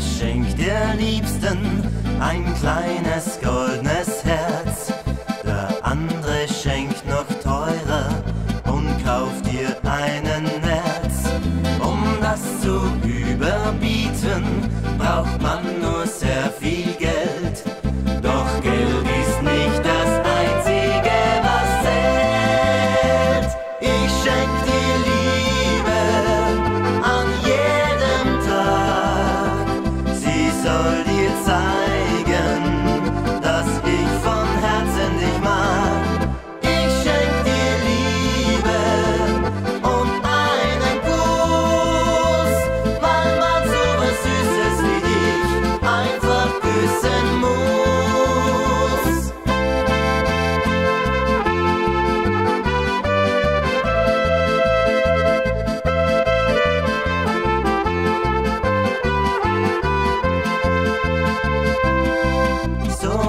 schenkt der Liebsten ein kleines goldenes Herz. Der andere schenkt noch teurer und kauft ihr einen Nerz, um das zu geben.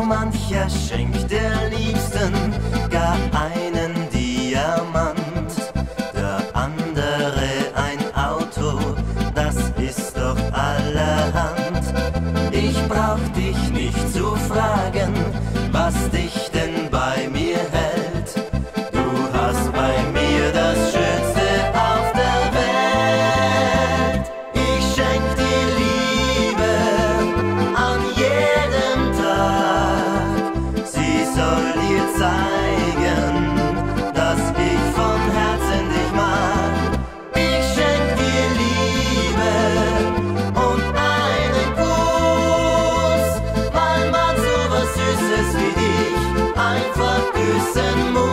mancher schenkt der Liebsten zeigen, dass ich von Herzen dich mag. Ich schenk dir Liebe und einen Kuss, weil man sowas Süßes wie dich einfach küssen muss.